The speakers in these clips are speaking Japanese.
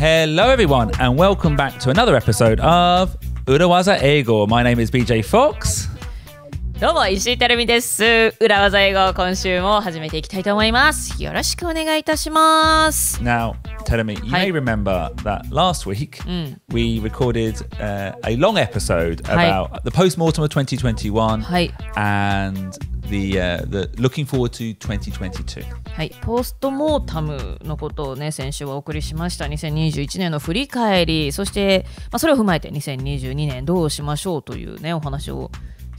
Hello, everyone, and welcome back to another episode of Urawaza Eigo. My name is BJ Fox. どうも石井てるみです裏技英語今週も始めていきたいと思いますよろしくお願いいたします Now, Telemi, you Hi. may remember that last week Mm. we recorded uh, a long episode about the post mortem of 2021はい and the uh, the looking forward to 2022. はい、ポストモータムのことをね先週はお送りしました2021年の振り返りそして、まあ、それを踏まえて2022年どうしましょうというねお話を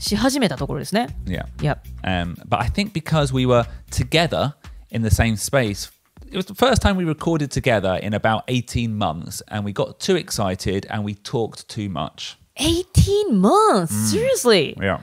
し始めたところですね Yeah. いや Um, but I think because we were together in the same space, it was the first time we recorded together in about 18 months, and we got too excited and we talked too much. 18 months seriously、Yeah.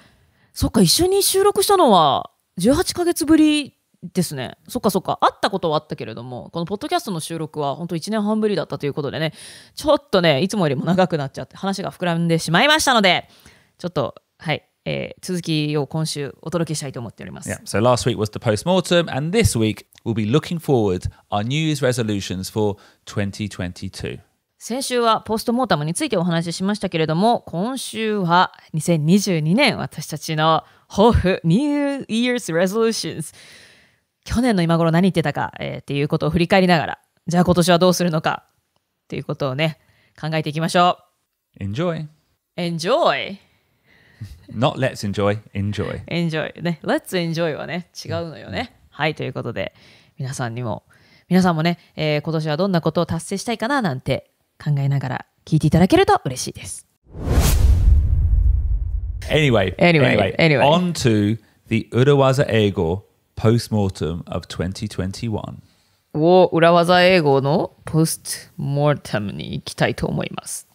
そっか一緒に収録したのは18ヶ月ぶりですねそっかそっか会ったことはあったけれどもこのポッドキャストの収録は本当1年半ぶりだったということでねちょっとねいつもよりも長くなっちゃって話が膨らんでしまいましたのでちょっとはい、えー続きを今週お届けしたいと思っております、Yeah. So last week was the post mortem, and this week we'll be looking forward our New Year's resolutions for 2022. 先週はポストモータムについてお話ししましたけれども今週は2022年私たちの抱負 New Year's Resolutions 去年の今頃何言ってたか、えーっていうことを振り返りながらじゃあ今年はどうするのかっていうことをね考えていきましょ Enjoy. う Enjoy Not let's enjoy, enjoy. Enjoy ね Let's enjoy はね違うのよねはいということで皆さんにも皆さんもね、えー今年はどんなことを達成したいかななんて考えながら聞いていただけると嬉しいです Anyway, Anyway, anyway. on to the Urawaza Ego post mortem of 2021. を裏技英語のポストモータムに行きたいと思います。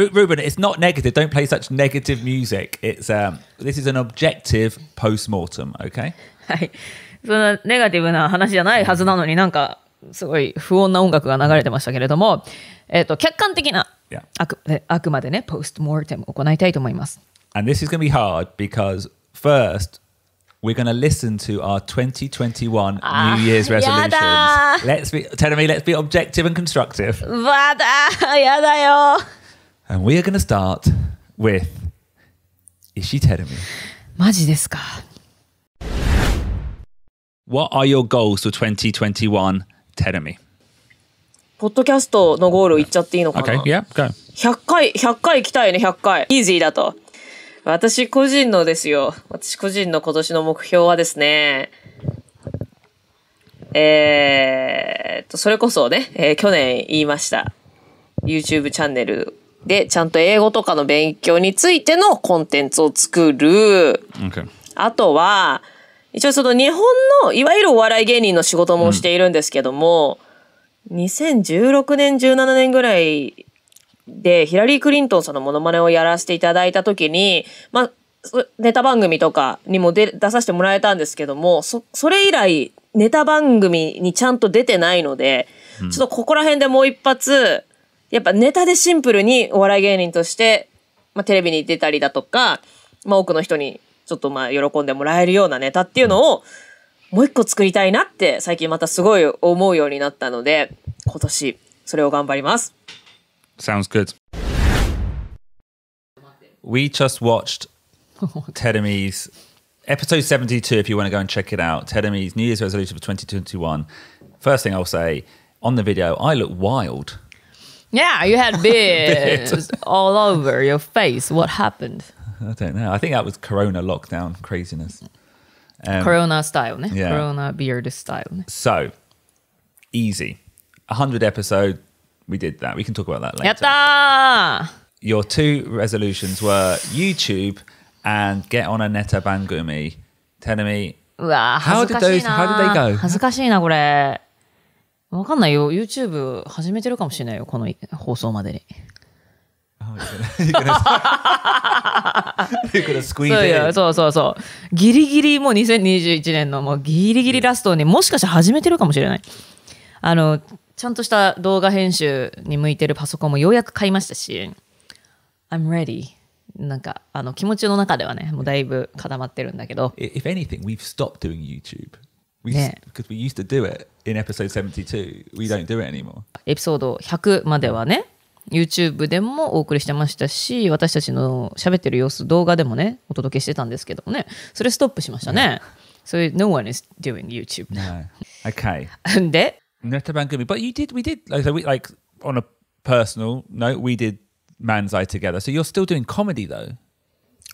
Ruben, it's not negative. Don't play such negative music. It's um, this is an objective post mortem. Okay. はい。そんなネガティブな話じゃないはずなのになんかすごい不穏な音楽が流れてましたけれども、えっ、と、客観的な Yeah. あくえあくまでね、ポストモータムを行いたいと思います。 And this is going to be hard because first we're going to listen to our 2021 Ah, New Year's resolutions. yada. Let's be telling me. Let's be objective and constructive. わだやだよ And we are going to start with Ishi Terumi. マジですか？What are your goals for 2021, Terumi? ポッドキャストのゴール言っちゃっていいのかな、Okay, yeah, go. 100回、100回行きたいね、100回。イージーだと。私個人のですよ。私個人の今年の目標はですね、えーっと、それこそね、えー去年言いました。YouTube チャンネルでちゃんと英語とかの勉強についてのコンテンツを作る。Okay. あとは、一応その日本のいわゆるお笑い芸人の仕事もしているんですけども、2016年、17年ぐらいでヒラリー・クリントンさんのモノマネをやらせていただいた時に、まあ、そネタ番組とかにも出出させてもらえたんですけども、そ、それ以来ネタ番組にちゃんと出てないので、ちょっとここら辺でもう一発、やっぱネタでシンプルにお笑い芸人として、まあ、テレビに出たりだとか、まあ、多くの人にちょっとまあ喜んでもらえるようなネタっていうのをもう一個作りたいなって最近またすごい思うようになったので今年それを頑張ります。Sounds good. We just watched Terumi's episode 72, if you want to go and check it out. Terumi's New Year's resolution for 2021. First thing I'll say on the video, I look wild. Yeah, you had beards all over your face. What happened? I don't know. I think that was Corona lockdown craziness. Um, corona style, ne? Yeah. Corona beard style. Ne? So easy. 100 episode, we did that. We can talk about that later. Yatta! Your two resolutions were YouTube and get on a Neta Bangumi. Tenemi. How did those how did they go? 恥ずかしいなこれ。わかんないよ。YouTube 始めてるかもしれないよ。この放送までに。Oh, そう.そうそうそう。ギリギリもう2021年のもうギリギリラストにもしかして始めてるかもしれない。あのちゃんとした動画編集に向いてるパソコンもようやく買いましたし。I'm ready. なんかあの気持ちの中ではねもうだいぶ固まってるんだけど。If anything, we've stopped doing YouTube. We Yeah. because we used to do it in episode seventy-two. We don't do it anymore. エピソード100まではね YouTube でもお送りしてましたし私たちの喋ってる様子動画でもねお届けしてたんですけどもねそれストップしましたね、so no one is doing YouTube No. Okay. で Netabangumi. But you did. We did. Like, so we like on a personal note. We did Manzai together. So you're still doing comedy though.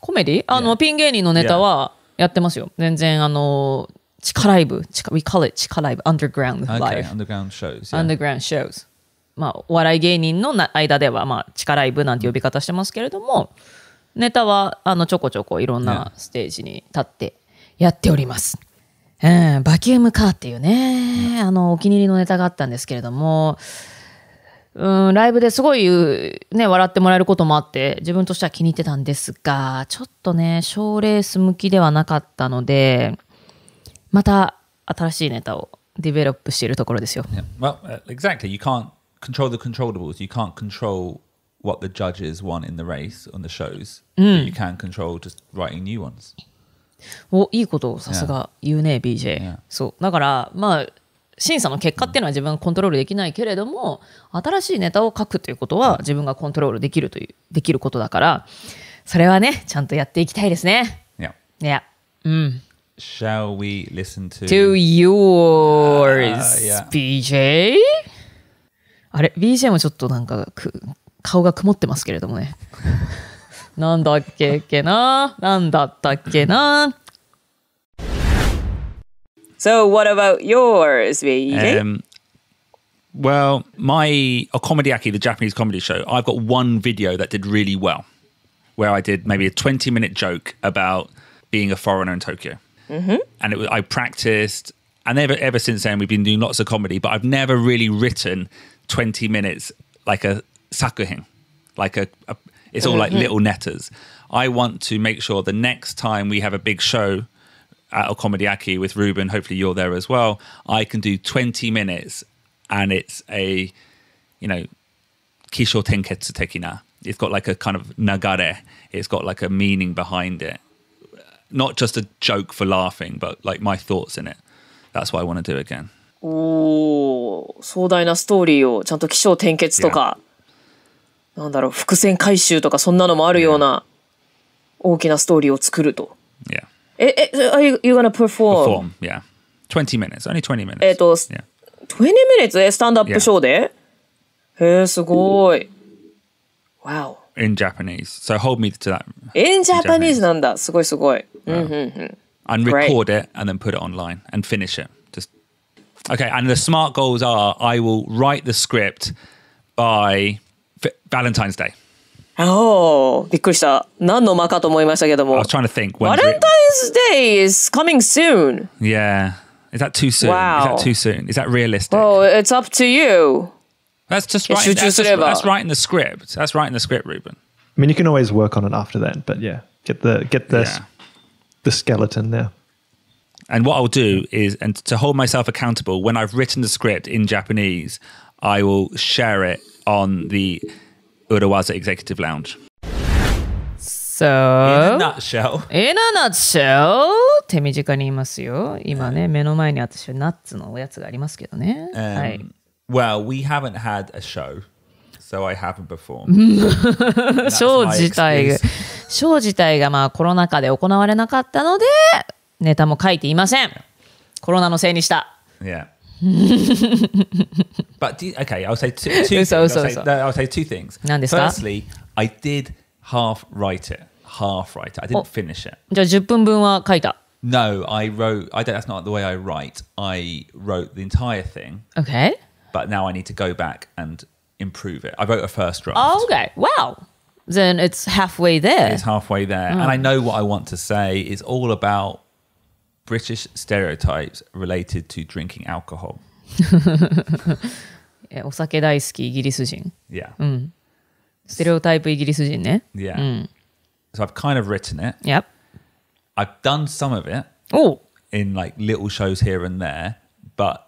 コメディあの.ピン芸人のネタはやってますよ全然あの地下ライブ地下 we call it 地下ライブ underground live Underground shows. Underground shows. まあお笑い芸人のな間ではまあ地下ライブなんて呼び方してますけれどもネタはあのちょこちょこいろんなステージに立ってやっております、うん、バキュームカーっていうねあのお気に入りのネタがあったんですけれどもうん、ライブですごい、ね、笑ってもらえることもあって、自分としては気に入ってたんですが、ちょっとね、賞レース向きではなかったので、また新しいネタをディベロップしているところですよ。Yeah. Well, uh, exactly. You can't control the controllables. You can't control what the judges want in the race on the shows. But you can control just writing new ones. お、いいことをさすが言うね、BJ。Yeah. そう。だから、まあ、審査の結果っていうのは自分がコントロールできないけれども、新しいネタを書くということは自分がコントロールできるという、できることだから、それはね、ちゃんとやっていきたいですね。Yeah. いや。うん。Shall we listen to? to yours, Uh, yeah. BJ? あれ ?BJ もちょっとなんかく顔が曇ってますけれどもね。なんだっけっけななんだったっけな So what about yours, BJ? Um, well, my a Comediaki, the Japanese comedy show, I've got one video that did really well, where I did maybe a twenty-minute joke about being a foreigner in Tokyo, mm-hmm. and it was I practiced, and ever ever since then we've been doing lots of comedy, but I've never really written twenty minutes like a sakuhin, like a, a it's all like little netters. I want to make sure the next time we have a big show at a comedy Okomediaki with Ruben, hopefully you're there as well. I can do 20 minutes and it's a, you know, Kisho Tenketsu Tekina. It's got like a kind of nagare. It's got like a meaning behind it. Not just a joke for laughing, but like my thoughts in it. That's what I want to do again. おー壮大なストーリーをちゃんと起承転結とか、なんだろう、伏線回収とかそんなのもあるような大きなストーリーを作ると。Yeah. え、え、are you, you gonna perform? Form. Yeah. 20 minutes. Only 20 minutes. えっと、yeah. 20 minutes えスタンドアップショーでへえ、すごい。Wow. In Japanese. So hold me to that. In Japanese Japanese なんだ。すごいすごい。うんうんうん。 and Great. record it and then put it online and finish it. Just okay. And the smart goals are: I will write the script by v- Valentine's Day. おーびっくりした。何の間かと思いましたけど I も was。trying to think. When's Valentine's it? Day is coming soon. Yeah. Is that too soon? Wow. Is that too soon? Is that realistic? Oh, it's up to you. that's just Yeah, right. should you That's, just, say about- that's writing the script. That's writing the script, Ruben. I mean, you can always work on it after that, but yeah, get the get the Yeah. the skeleton there. And what I'll do is, and to hold myself accountable, when I've written the script in Japanese, I will share it on the Urawaza Executive Lounge. In a So, nutshell, in a nutshell 手短に言いますよ。今ね、目の前に私はナッツのおやつがありますけどね。 Um, はい。 Well, we haven't had a show, so I haven't performed. ショー my 自体が excuse.、ショー自体がまあコロナ禍で行われなかったので、ネタも書いていません。コロナのせいにした。 Yeah. but do you- okay, I'll say two, two So, things. so, I'll, say, so. no, I'll say two things. 何ですか？ Firstly, I did half write it. Half write it. I didn't Oh. finish it. じゃあ10分分は書いた。 No, I wrote. I don't. That's not the way I write. I wrote the entire thing, Okay? but now I need to go back and improve it. I wrote a first draft. Okay. Wow. Then it's halfway there. It's halfway there, and I know what I want to say. It's all about British stereotypes related to drinking alcohol. えお酒大好きイギリス人。 Yeah, ステレオタイプイギリス人ね。 yeah. So I've kind of written it. Yep. I've done some of it おう in like little shows here and there, but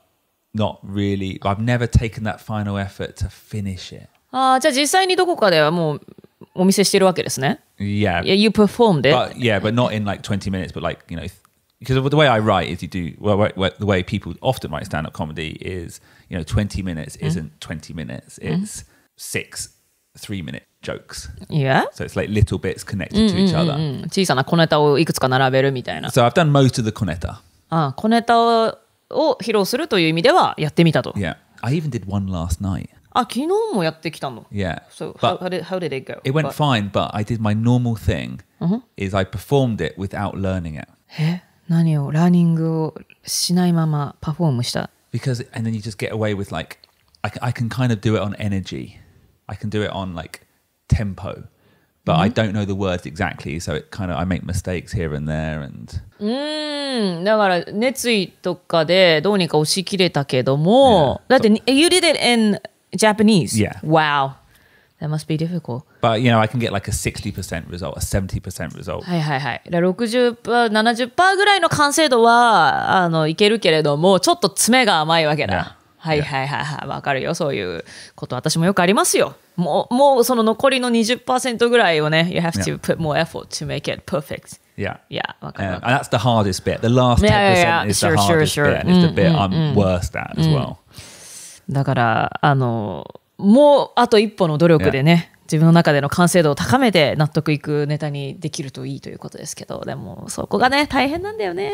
not really. I've never taken that final effort to finish it. あーじゃあ実際にどこかではもう お見せしてるわけですね。 Yeah. Yeah, you performed it. But yeah, but not in like 20 minutes, but like, you know, because the way I write is you do, well, wh- wh- the way people often write stand up comedy is, you know, 20 minutes isn't 20 minutes, it's six three minute jokes. yeah? So it's like little bits connected to each other. うん小さな小ネタをいくつか並べるみたいな。 So I've done most of the conetta. あ小ネタを 披露するという意味ではやってみたと。Yeah. I even did one last night. あ、昨日もやってきたの。Yeah. So how, how, did, how did it go? it went But- fine, but I did my normal thing is I performed it without learning it. え何をラーニングをしないままパフォームした。because and then you just get away with like I, I can kind of do it on energy i can do it on like tempo but i don't know the words exactly so it kind of i make mistakes here and there and うん、だから熱意とかでどうにか押し切れたけども、だって you did it in Japanese. Yeah. Wow. That must be difficult. but you know i can get like a 60% result a 70% result はいはいはい。だから60%、70%ぐらいの完成度はあのいけるけれども、ちょっと爪が甘いわけだ。Yeah. はいはいはいはい。わかるよ。そういうこと私もよくありますよ。もう、もうその残りの20%ぐらいをね、you have to put more effort to make it perfect. yeah いや、わかる Um, わかる。and that's the hardest bit the last 10% Yeah, yeah, yeah. is the Sure, sure, hardest sure. bit and it's the bit i'm worst at as well だから、あの、もうあと一歩の努力でね、自分の中での完成度を高めて納得いくネタにできるといいということですけど、でもそこがね、大変なんだよね。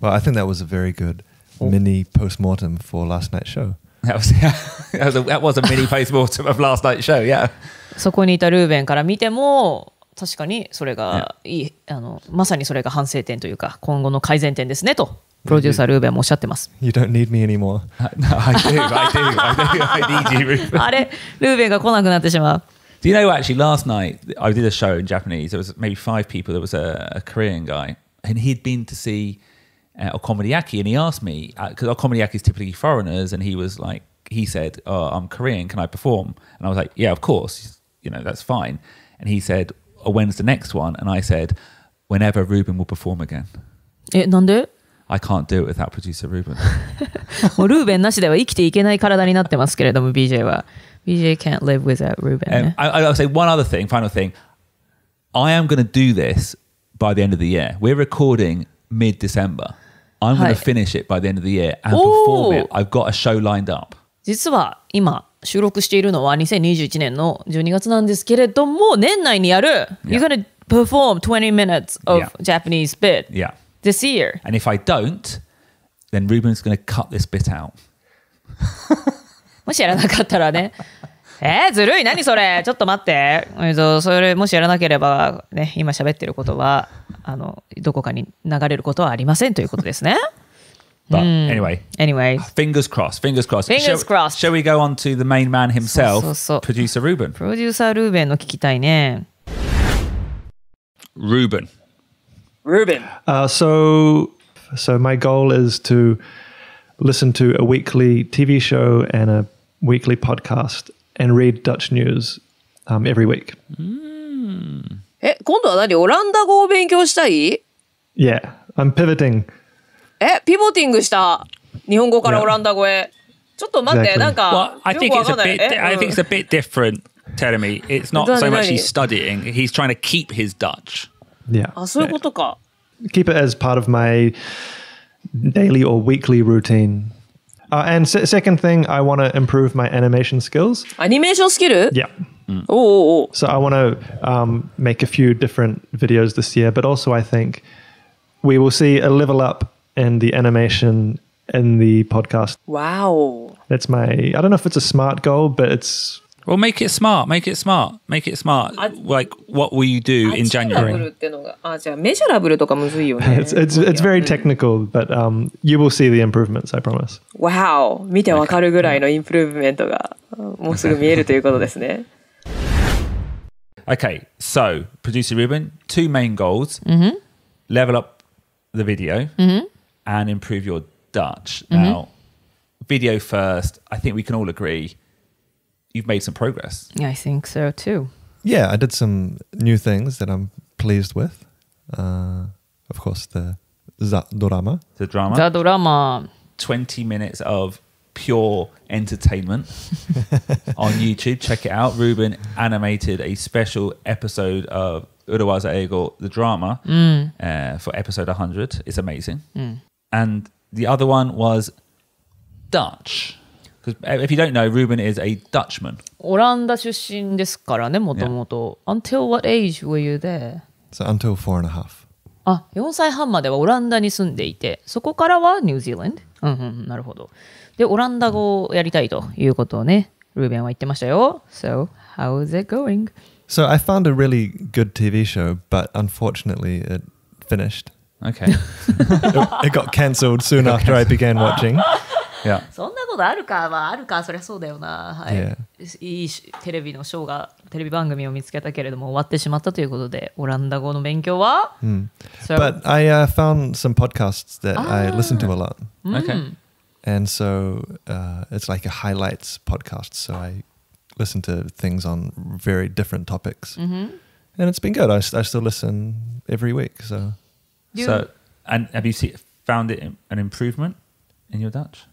Well, I think that was a very good mini post-mortem for last night's show. that was, that, was a, that was a mini post-mortem of last night's show yeah そこにいたルーベンから見ても、確かにそれがいい、あの、まさにそれが反省点というか、今後の改善点ですねと、プロデューサールーベンもおっしゃってます。 You don't need me anymore. no, I do, I do, I do. I need you, Rupert. あれ、ルーベンが来なくなってしまう。 Do you know actually last night I did a show in Japanese. There was maybe five people. There was a, a Korean guy, and he'd been to see uh, Okonomiyaki, and he asked me because Okonomiyaki is typically foreigners, and he was like, he said, "Oh, I'm Korean. Can I perform?" And I was like, "Yeah, of course. You know, that's fine." And he said, oh, "When's the next one?" And I said, "Whenever Ruben will perform again." え、なんで I can't do it without producer Ruben. もうルーベンなしでは生きていけない体になってますけれども、BJ は。BJ can't live without ルーベン Um, ね。 I, I'll say one other thing, final thing. I am going to do this by the end of the year. We're recording mid December. I'm going to finish it by the end of the year and perform it. I've got a show lined up. 実は今収録しているのは2021年の12月なんですけれども年内にやる You're gonna perform 20 minutes of Yeah. Japanese bit Yeah. this year And if I don't, then Ruben's going to cut this bit out. もしやらなかったらねえー、ずるい何それちょっと待って、えっと、それもしやらなければね今喋ってることはあのどこかに流れることはありませんということですね But anyway, Anyway fingers crossed. Fingers crossed. Fingers shall, crossed. Shall we go on to the main man himself, So, so, so. producer Ruben? プロデューサールーベンの聞きたいね Ruben. ルーベン。Uh, so, so my goal is to listen to a weekly TV show and a weekly podcast and read Dutch news um, every week. え、今度は何オランダ語を勉強したい Yeah, I'm pivoting. え、ピボティングした日本語から Yeah. オランダ語へ。ちょっと待って、 Exactly. なんか Well,、I よ think くわ it's か a んない bit. え I うん think it's a bit different. Telemi, it's not so Dani, much Dani. he's studying; he's trying to keep his Dutch. Yeah, あ、そういうことか。 keep it as part of my daily or weekly routine. Uh, and se- second thing, I want to improve my animation skills. アニメーションスキル Yeah. おうおうおう So I want to um, make a few different videos this year, but also I think we will see a level up in the animation in the podcast. わお。 That's my, I don't know if it's a smart goal, but it's, Well, make it smart. Make it smart. Make it smart. I- like, what will you do ア in チュラブ January? ルってのが、あ、じゃあメジャラブルとかむずいよね。 it's, it's, it's very technical, but um, you will see the improvements, I promise. わお。見てわかるぐらいのインプルーブメントがもうすぐ見えるということですね。 Okay, so producer Ruben, two main goals: level up the video and improve your Dutch. Now, video first. I think we can all agree you've made some progress. I think so too. Yeah, I did some new things that I'm pleased with. Uh, of course, the Zadorama. The drama. Zadorama. 20 minutes of pure entertainment on YouTube. Check it out. Ruben animated a special episode of Urawaza Eagle, the drama, mm. uh, for episode 100. It's amazing. Mm. And the other one was Dutch. If you don't know, Ruben is a Dutchman. オランダ出身ですからね、もともと。Until what age were you there? So until four and a half. あ、4歳半まではオランダに住んでいて、そこからはニュージーランド。うんうん、なるほど。で、オランダ語をやりたいということをね、ルーベンは言ってましたよ。So, how is it going? So I found a really good TV show, but unfortunately it finished. Okay. It got cancelled soon after I began watching. Yeah. そんなことあるかまああるか、そりゃそうだよな。はい。Yeah. いいしテレビのショーが、テレビ番組を見つけたけれども終わってしまったということで、オランダ語の勉強は、So- But I uh, found some podcasts that I listen to a lot. Okay. And so uh, it's like a highlights podcast. So I listen to things on very different topics. And it's been good. I, I still listen every week. So So, and have you see, found it an improvement in your Dutch?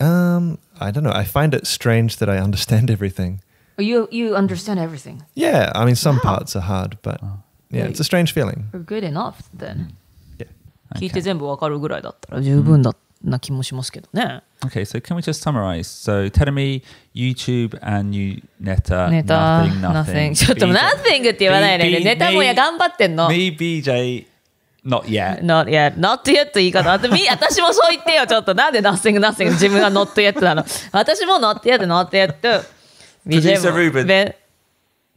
um, I don't know. I find it strange that I understand everything. You, you understand everything. Yeah, I mean, some parts are hard, but yeah, it's a strange feeling. You're good enough then. Yeah. 聞いて全部わかるぐらいだったら十分だな気もしますけどね。 Okay, so can we just summarize? So, Teremi, YouTube, and you Neta, ネタ、 nothing, nothing. ちょっと BJ nothing って言わないで B- ね。 B- ネタもや me- 頑張ってんの。 Me, BJ, not yet. not yet, not yet 言い方。あとみ私もそう言ってよ、ちょっと。なんで nothing, nothing 自分が not yet なの。私も not yet, not yet. Producer Ruben. Ve-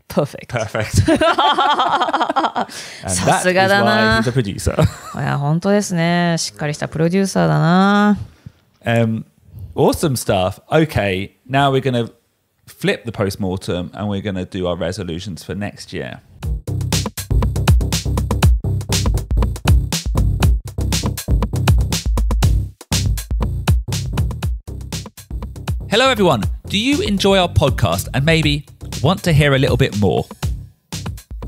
Perfect. Perfect. and that is さすがだな。 why he's a producer. いや、本当ですね。しっかりしたプロデューサーだな。 Um, awesome stuff. Okay, now we're going to flip the post mortem and we're going to do our resolutions for next year. Hello, everyone. Do you enjoy our podcast and maybe want to hear a little bit more?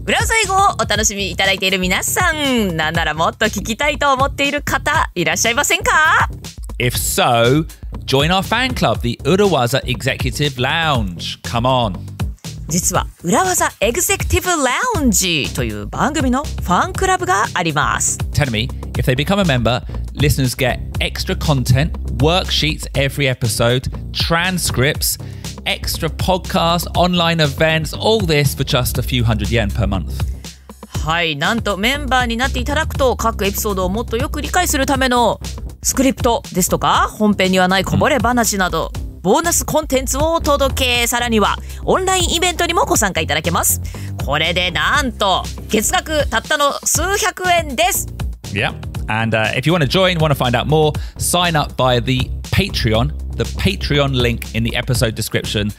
裏最後をお楽しみいただいている皆さんなんならもっと聞きたいと思っている方いらっしゃいませんか If so, join our fan club, the Urawaza Executive Lounge. Come on. 実は裏技エグゼクティブラウンジという番組のファンクラブがあります Tell me, if they become a member, listeners get extra content, worksheets every episode, transcripts, extra podcasts, online events, all this for just a few hundred yen per month. はいなんとメンバーになっていただくと各エピソードをもっとよく理解するためのスクリプトですとか本編にはないこぼれ話など、ボーナスコンテンツをお届けさらにはオンラインイベントにもご参加いただけますこれでなんと月額たったの数百円です Yeah. And uh, if you want to join, want to find out more, sign up via the Patreon, the Patreon link in the episode description.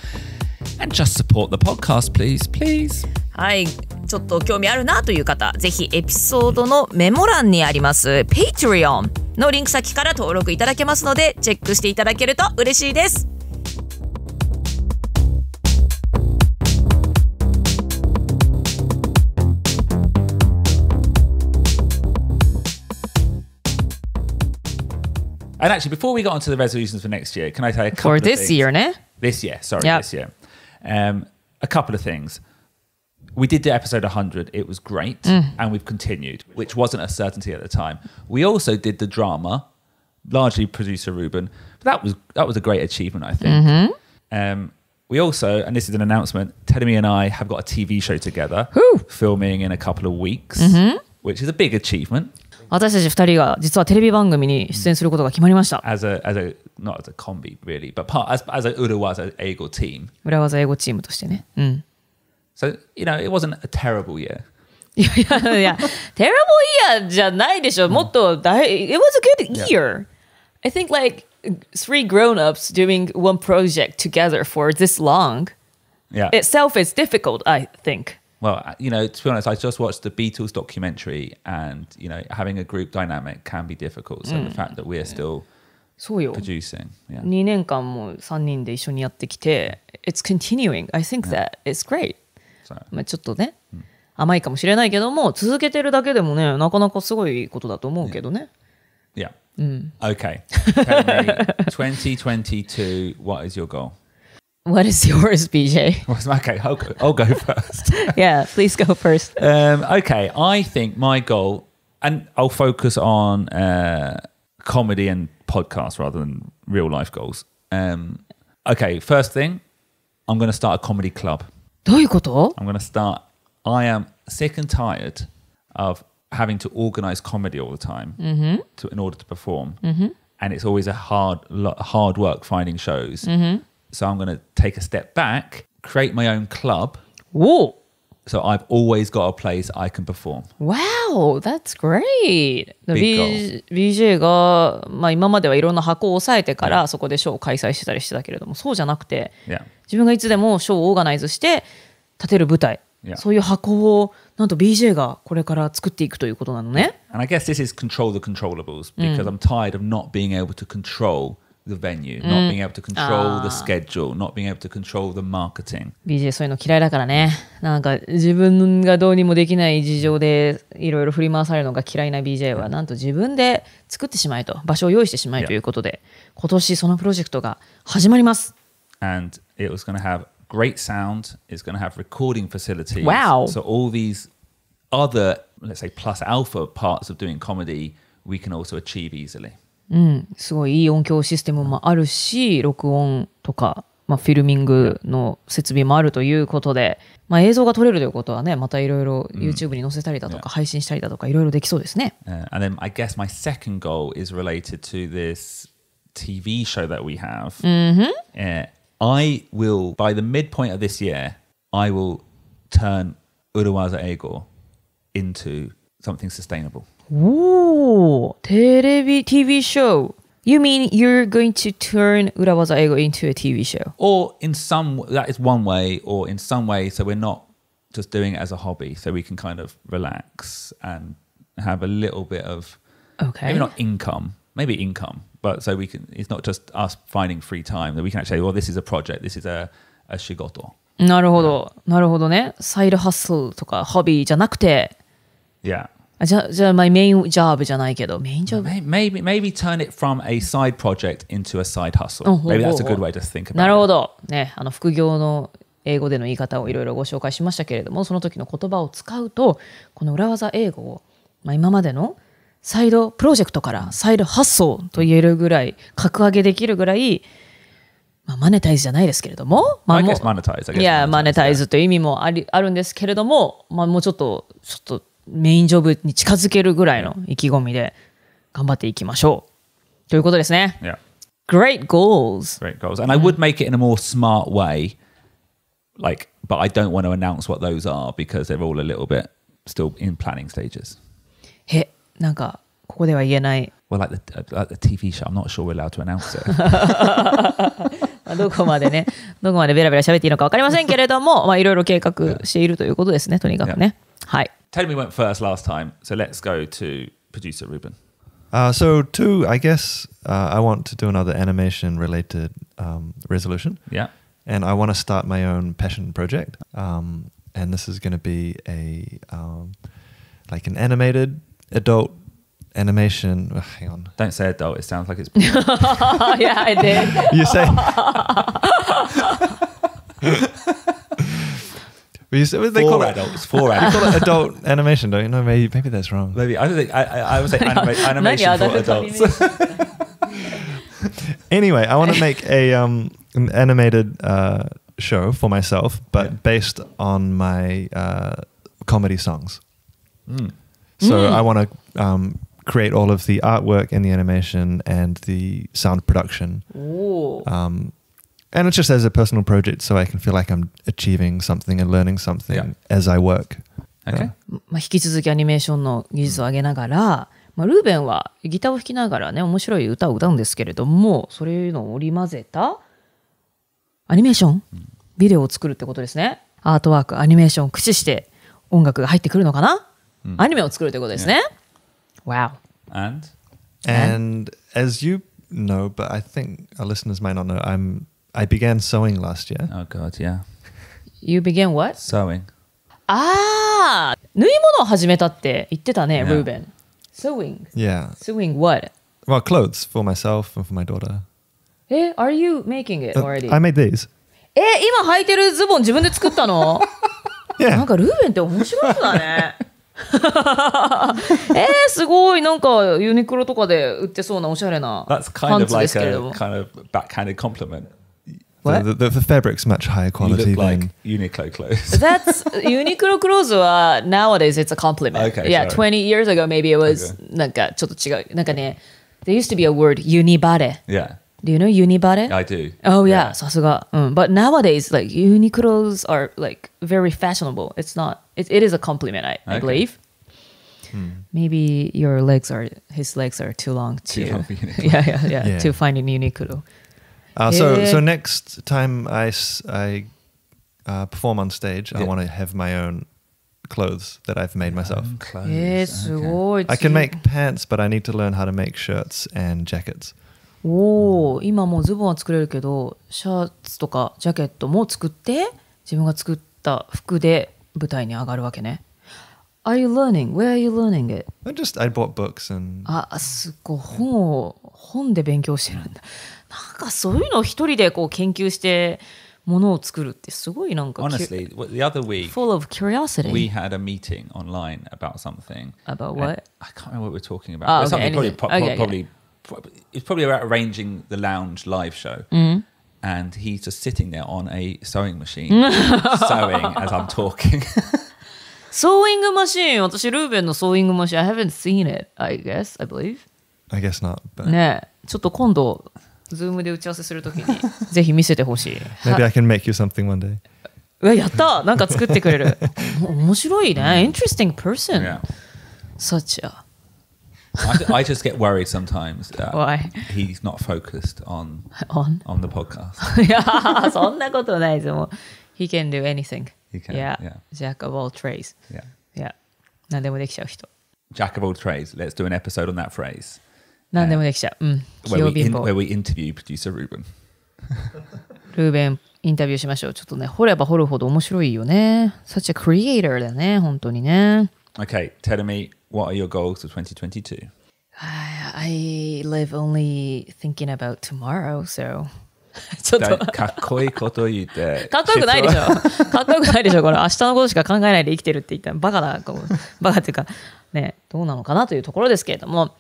And just support the podcast, please. Please. はい、ちょっと興味あるなという方、ぜひエピソードのメモ欄にあります Patreon のリンク先から登録いただけますので、チェックしていただけると嬉しいです。And actually, before we got onto the resolutions for next year, can I tell you a couple For of this things? year ね。This year, sorry, Yep. this year. Um, a couple of things. We did the episode 100. It was great, Mm. and we've continued, which wasn't a certainty at the time. We also did the drama, largely producer Ruben. But that was that was a great achievement, I think. Mm-hmm. Um, we also, and this is an announcement, Tedemi and I have got a TV show together, filming in a couple of weeks, Mm-hmm. which is a big achievement 私たち二人が実はテレビ番組に出演することが決まりました。 as a as a not as a combi really, but part as as a Urawaza Eagle team. 裏技英語チームとしてね。うん。 So you know, it wasn't a terrible year. いやいやいや、terrible year じゃないでしょ。もっと大、it was a good year. I think like three grown-ups doing one project together for this long Yeah. itself is difficult, I think. Well, uh, you know, to be honest, I just watched the Beatles documentary, and you know, having a group dynamic can be difficult. So the fact that we're still そうよ。producing, yeah, 2年間も3人で一緒にやってきて、It's continuing. I think that it's great. まあ、ちょっとね、甘いかもしれないけども、続けてるだけでもね、なかなかすごいことだと思うけどね。yeah. Okay. Tell me, 2022, what is your goal? What is yours, BJ? Okay, I'll go, I'll go first. yeah, please go first. Um, okay, I think my goal, and I'll focus on uh, comedy and podcast rather than real life goals. Um, okay, first thing, I'm going to start a comedy club. どういうこと I'm going to start. I am sick and tired of having to organize comedy all the time to, in order to perform, and it's always a hard, lo- hard work finding shows. So I'm going to take a step back, create my own club. おお So I've always got a place I can perform. Wow, that's great! Big B- BJ が、まあ、今まではいろんな箱を押さえてからそこでショーを開催してたりしてたけれどもそうじゃなくて Yeah. 自分がいつでもショーをオーガナイズして立てる舞台 Yeah. そういう箱をなんと BJ がこれから作っていくということなのね。 And I guess this is control the controllables because I'm tired of not being able to control the venue, not being able to control the schedule, not being able to control the marketing. BJ そういうの嫌いだからねなんか自分がどうにもできない事情でいろいろ振り回されるのが嫌いな BJ はなんと自分で作ってしまいと場所を用意してしまいということで今年そのプロジェクトが始まります and it was going to have great sound. It's going to have recording facilities. Wow. So all these other, let's say, plus alpha parts of doing comedy, we can also achieve easily. すごいいい音響システムもあるし録音とか、まあ、フィルミングの設備もあるということで、まあ、映像が撮れるということはねまたいろいろ YouTube に載せたりだとか、配信したりだとかいろいろできそうですね Uh, and then I guess my second goal is related to this TV show that we have. Uh, I will, by the midpoint of this year, I will turn Urawaza Ego into something sustainable. おおテレビ TV show You mean you're going to turn 裏技英語 into a TV show? Or in some, that is one way, or in some way, so we're not just doing it as a hobby, so we can kind of relax and have a little bit of Okay. maybe not income, maybe income, but so we can. It's not just us finding free time that we can actually. Well, this is a project. This is a a shigoto. なるほど。なるほどね。サイドハッスルとかホビーじゃなくて、 Yeah. あじゃじゃあ、まあ、メインジョブじゃないけど、メインジョブ May- Maybe maybe turn it from a side project into a side hustle. Oh, maybe oh, that's a oh, good oh. way to think about なるほ it. ど。ね、あの副業の英語での言い方をいろいろご紹介しましたけれども、その時の言葉を使うと、この裏技英語を、まあ、今までのサイドプロジェクトからサイド発想と言えるぐらい、格上げできるぐらい、まあ、マネタイズじゃないですけれども、まあ、もいや、マネタイズという意味もありあるんですけれども、まあ、もうちょっと、ちょっとメインジョブに近づけるぐらいの意気込みで頑張っていきましょう。ということですね。Yeah. Great goals! Great goals. And I would make it in a more smart way. Like, but I don't want to announce what those are because they're all a little bit still in planning stages. へ、なんか、ここでは言えない。Well, like the, like the TV show, I'm not sure we're allowed to announce it. まあどこまでね、どこまでベラベラ喋っていいのか分かりませんけれども、まあいろいろ計画しているということですね、とにかくね。はい。Tell me went first last time, so let's go to producer Ruben. Uh, so two, I guess uh, I want to do another animation related um, resolution, Yeah. and I want to start my own passion project. Um, and this is going to be a um, like an animated adult animation. ugh, hang on, Don't say adult. It sounds like it's. yeah, I did. you say. Used to, they four call adults, it, four adults. call it adult animation, don't you? know? maybe maybe that's wrong. Maybe I don't think I, I, would say anima- animation no, yeah, for adults. anyway, I want to make a um, an animated uh, show for myself, but yeah. based on my uh, comedy songs. Mm. So mm. I want to um, create all of the artwork and the animation and the sound production. Um, and it's just as a personal project, so I can feel like I'm achieving something and learning something Yeah. as I work. Okay. まあ、引き続きアニメーションの技術を上げながら、まあ、ルーベンはギターを弾きながらね面白い歌を歌うんですけれどもそれいうのを織り交ぜたアニメーションビデオを作るってことですねアートワークアニメーションを駆使して音楽が入ってくるのかな、アニメを作るってことですね、Wow And And as you know, but I think our listeners might not know, I'm I began sewing last year. oh god, yeah, You begin what? sewing. ああ縫い物を始めたって言ってたね、Yeah. ルーベン Sewing Yeah. Sewing what? Well, clothes for myself and for my daughter. え、Are you making it Uh, already? I made these. え、今履いてるズボン自分で作ったの Yeah. なんかルーベンって面白い人だね。えー、すごいなんかユニクロとかで売ってそうなおしゃれな That's パ kind ン of ツです like けれど a も。kind of backhanded compliment. What? The, the, the fabric's much higher You quality look like than. Uniqlo clothes. That's Uniqlo clothes は nowadays it's a compliment. Okay, yeah, sorry. 20 years ago maybe it was Okay. なんかちょっと違う。なんかね、there used to be a word unibare. yeah, Do you know unibare? I do. Oh yeah, さすが。うん。But nowadays, like Uniqlo's are like very fashionable. It's not. It, it is a compliment, I, I Okay. believe. Maybe your legs are his legs are too long to Too long for Uniqlo. yeah, yeah, yeah, Yeah. to find in Uniqlo. Uh, so, Yeah. so next time I, I, uh, perform on stage, I Yeah. want to have my own clothes that I've made myself. Clothes. えー、すごい。I can make pants, but I need to learn how to make shirts and jackets. おお、今もうズボンは作れるけど、シャツとかジャケットも作って、自分が作った服で舞台に上がるわけね。Are you learning? Where are you learning it? I just I bought books and あ、すごい。本を、本で勉強してるんだ。なんかそういうのを一人でこう研究して、ものを作るってすごいなんか、Honestly, the other week full of curiosity. we had a meeting online about something. About what? I can't remember what we were talking about. Oh, okay, something probably, anything. pro- Okay, probably, probably, it's probably about arranging the lounge live show. Mm-hmm. And he's just sitting there on a sewing machine, sewing as I'm talking. ソーイングマシーン、私ルーベンのソーイングマシーン、I haven't seen it, I guess, I believe. I guess not. But ねえちょっと今度、ズームで打ち合わせするときに、ぜひ見せてほしい。maybe I can make you something one day. うわ、やったなんか作ってくれる。お面白いね。Interesting person. yeah. Such a. I, I just get worried sometimes that Why? he's not focused on On? on the podcast. いや、そんなことないです。もう、He can do anything. He can, yeah. yeah. Jack of all trades. Yeah. Yeah. 何でもできちゃう人。Jack of all trades. Let's do an episode on that phrase 何でもできちゃう。うん。器用貧 where。we interview producer Ruben. ルーベンインタビューしましょう。ちょっとね、掘れば掘るほど面白いよね。Such a creator だね、本当にね。Okay, tell me what are your goals for 2022? I live only thinking about tomorrow, so ちょっとかっこいいこと言って。かっこよくないでしょかっこよくないでしょこれ明日のことしか考えないで生きてるって言ったらバカだバカっていうかねどうなのかなというところですけれども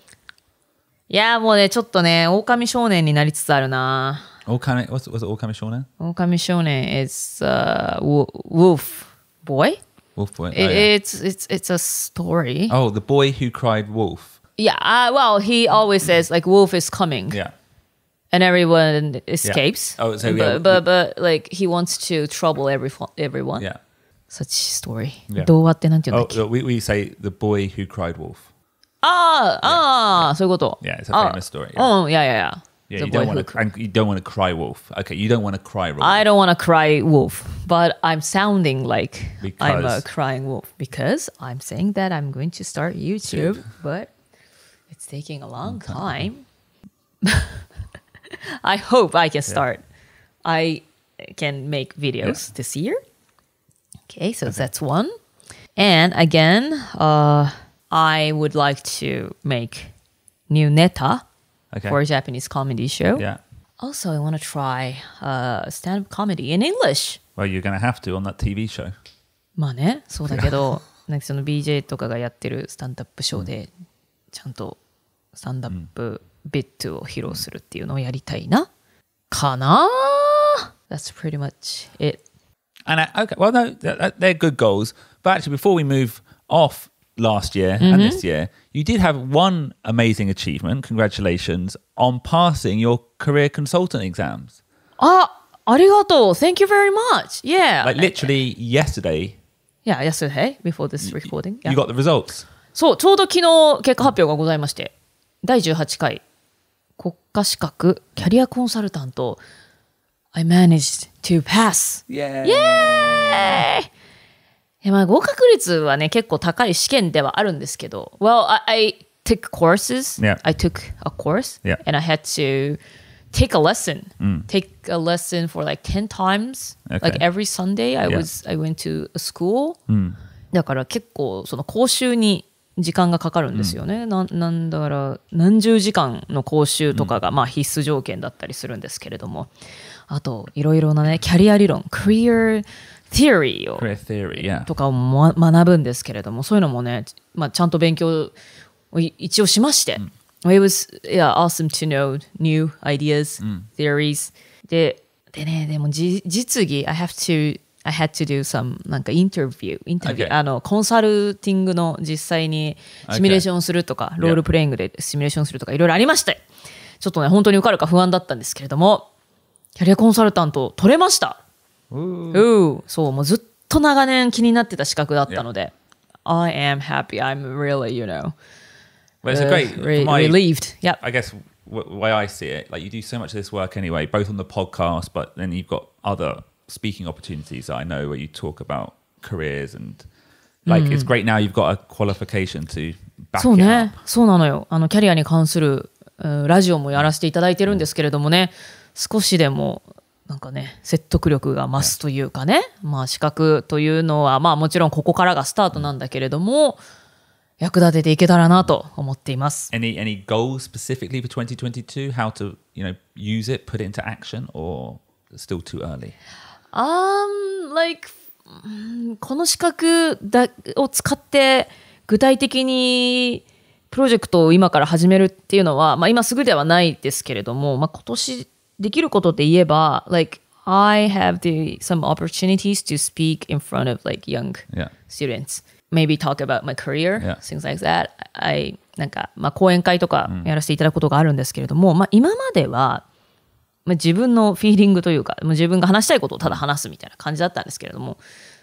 いやーもうねちょっとね狼少年になりつつあるな Okami, what's, was it Okami Shauna? 狼少年 is、uh, wo- wolf boy Wolf Boy. Oh, It- yeah. it's it's it's a story oh, the boy who cried wolf. yeah uh, well he always says like wolf is coming Yeah. and everyone escapes Oh, so but, yeah, but but like he wants to trouble every everyone Yeah. such story Yeah. 童話ってなんて言うんだ Oh, っけ we, we say the boy who cried wolf. ah, ah. So what? Yeah, it's a famous ah. story. yeah. Oh, yeah, yeah, yeah. Yeah, you don't want to. And you don't want to cry wolf. Okay, you don't want to cry wolf. I don't want to cry wolf, but I'm sounding like I'm a crying wolf because I'm saying that I'm going to start YouTube, but it's taking a long time. I hope I can start. I can make videos this year. Okay, so that's one. And again, uh, I would like to make new neta Okay. for a Japanese comedy show. yeah. Also, I want to try uh, stand-up comedy in English. Well, you're going to have to on that TV show. まあね、そうだけど、なんかその BJ とかがやってるスタンダップショーで、ちゃんとスタンダップビットを披露するっていうのをやりたいな。かな That's pretty much it. And uh, okay, well, no, th- th- they're good goals. But actually, before we move off last year and this year, you did have one amazing achievement. Congratulations on passing your career consultant exams. あ、ありがとう Thank you very much! Yeah! Like literally yesterday, yeah, yesterday, before this recording. Yeah. you got the results. そう、ちょうど昨日結果発表がございまして、第18回国家資格キャリアコンサルタント I managed to pass! Yeah. イエーイ えまあ、合格率はね、結構高い試験ではあるんですけど、Well, I, I took courses. Yeah. I took a course. Yeah. And I had to take a lesson. Take a lesson for like 10 times. Okay. Like every Sunday, I Yeah. was, I went to a school. だから結構その講習に時間がかかるんですよね。ななんだから何十時間の講習とかがまあ必須条件だったりするんですけれども、あといろいろなねキャリア理論 career theory を。Theory, yeah. とかをま学ぶんですけれどもそういうのもね、まあ、ちゃんと勉強をい一応しまして、It was yeah, awesome to know new ideas,、theories ででねでもじ実技 I have to I had to do some なんかインタビューインタビュー Okay. あのコンサルティングの実際にシミュレーションするとか、ロールプレイングでシミュレーションするとかいろいろありましてちょっとね本当に受かるか不安だったんですけれどもキャリアコンサルタント取れましたうーそうもうずっと長年気になってた資格だったので、I am happy I'm really you know Well, it's a uh, great, re- my- relieved yeah I guess the way I see it, like you do so much of this work anyway, both on the podcast, but then you've got other speaking opportunities that I know where you talk about careers and like it's great now you've got a qualification to back そうね.そうなのよあのキャリアに関する、うんラジオもやらせていただいてるんですけれどもね少しでもなんかね説得力が増すというかね、まあ資格というのはまあもちろんここからがスタートなんだけれども、役立てていけたらなと思っています。Any any goals specifically for 2022? How to you know use it, put it into action, or still too early? Um, like, うんこの資格だを使って具体的にプロジェクトを今から始めるっていうのは、まあ、今すぐではないですけれども、まあ、今年できることって言えば like I have the some opportunities to speak in front of like young Yeah. students maybe talk about my career Yeah. things like that I なんか、まあ、講演会とかやらせていただくことがあるんですけれども、まあ、今まではまあ、自分のフィーリングというかもう自分が話したいことをただ話すみたいな感じだったんですけれども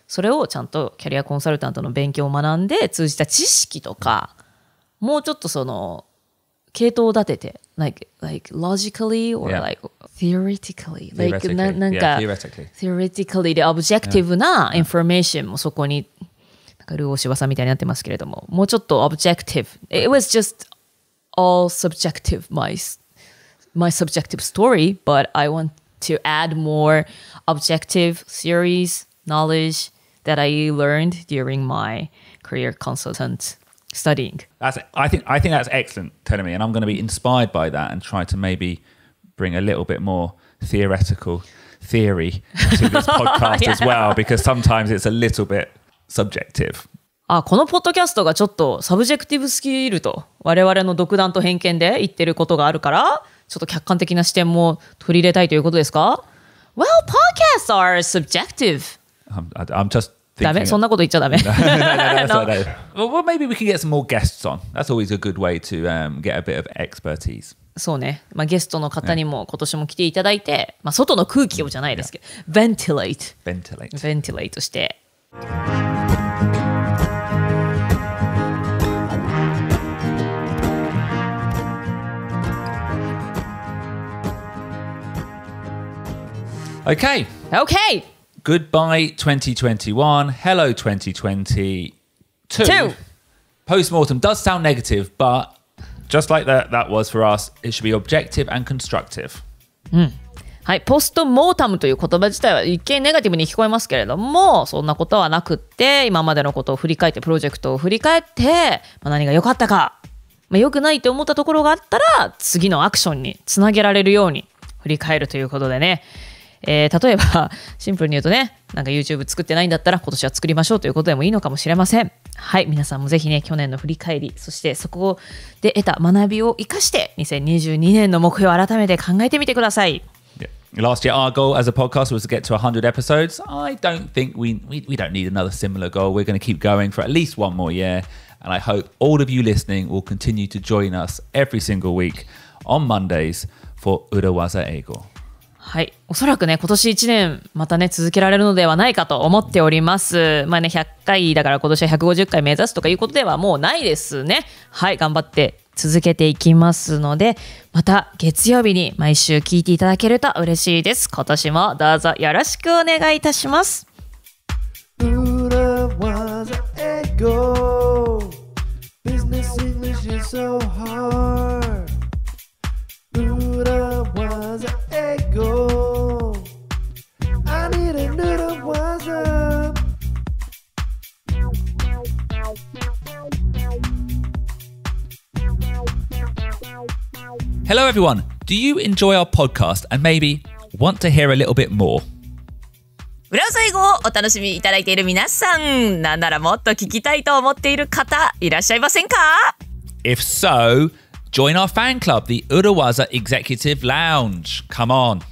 それをちゃんとキャリアコンサルタントの勉強を学んで通じた知識とかもうちょっとその系統を立てて like, like logically or Yeah. like theoretically like Theoretically. ななん Yeah, か theoretically. theoretically で objective な information もそこになんかルー大柴さんみたいになってますけれどももうちょっと objective it was just all subjective my my subjective story, but I want to add more objective series knowledge that I learned during my career consultant studying. That's I think I think that's excellent, telling me, and I'm going to be inspired by that and try to maybe bring a little bit more theoretical theory to this podcast as well, because sometimes it's a little bit subjective. あ、このポッドキャストがちょっとサブジェクティブスキルと我々の独断と偏見で言ってることがあるから、ちょっと客観的な視点も取り入れたいということですか ?Well, podcasts are subjective. I'm, I- I'm just ダ thinking. メそんなこと言っちゃダメ。no, no, no, not- no. Well, well, maybe we can get some more guests on. That's always a good way to um, get a bit of expertise. そうね、まあ、ゲストの方にも今年も来ていただいて、まあ、外の空気をじゃないですけど、ventilate、Ventilate. ventilate して。Okay. OK! Goodbye 2021. Hello 2022. Two. Postmortem does sound negative, but just like that that was for us, it should be objective and constructive. はい、ポストモータムという言葉自体は一見ネガティブに聞こえますけれども、そんなことはなくって、今までのことを振り返って、プロジェクトを振り返って、まあ、何が良かったか、まあ、良くないって思ったところがあったら、次のアクションにつなげられるように振り返るということでね、えー例えば、シンプルに言うとね、なんか YouTube 作ってないんだったら、今年は作りましょうということでもいいのかもしれません。はい、皆さんもぜひね、去年の振り返り、そしてそこで得た学びを生かして、2022年の目標を改めて考えてみてください。Last year, our goal as a podcast was to get to 100 episodes. I don't think we, we, we don't need another similar goal. We're going to keep going for at least one more year. And I hope all of you listening will continue to join us every single week on Mondays for Urawaza Ego. はい。おそらくね、今年1年またね、続けられるのではないかと思っております。まあね、100回だから今年は150回目指すとかいうことではもうないですね。はい。頑張って続けていきますので、また月曜日に毎週聞いていただけると嬉しいです。今年もどうぞよろしくお願いいたします。Business English is so hard. go. I need a little what's. Hello, everyone. Do you enjoy our podcast and maybe want to hear a little bit more? ブラウザ英語をお楽しみいただいている皆さん、なんならもっと聞きたいと思っている方、いらっしゃいませんか If so, join our fan club, the Urawaza Executive Lounge. Come on.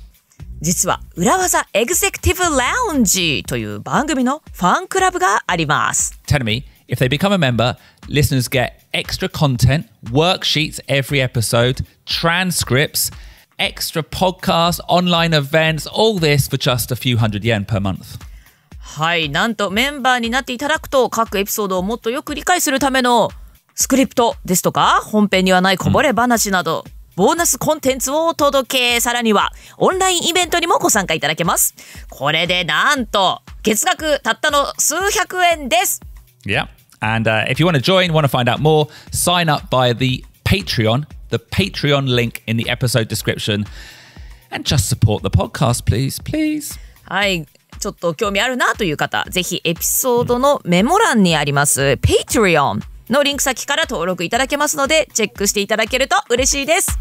実は裏技エグゼクティブラウンジという番組のファンクラブがあります Tell me, if they become a member, listeners get extra content, worksheets every episode, transcripts, extra podcasts, online events, all this for just a few hundred yen per month. はいなんとメンバーになっていただくと各エピソードをもっとよく理解するためのスクリプトですとか本編にはないこぼれ話など、ボーナスコンテンツをお届けさらにはオンラインイベントにもご参加いただけますこれでなんと月額たったの数百円です Yeah. And uh, if you want to join, want to find out more, sign up via the Patreon, the Patreon link in the episode description, and just support the podcast, please. Please. はい。ちょっと興味あるなという方、ぜひエピソードのメモ欄にあります Patreon のリンク先から登録いただけますので、チェックしていただけると嬉しいです。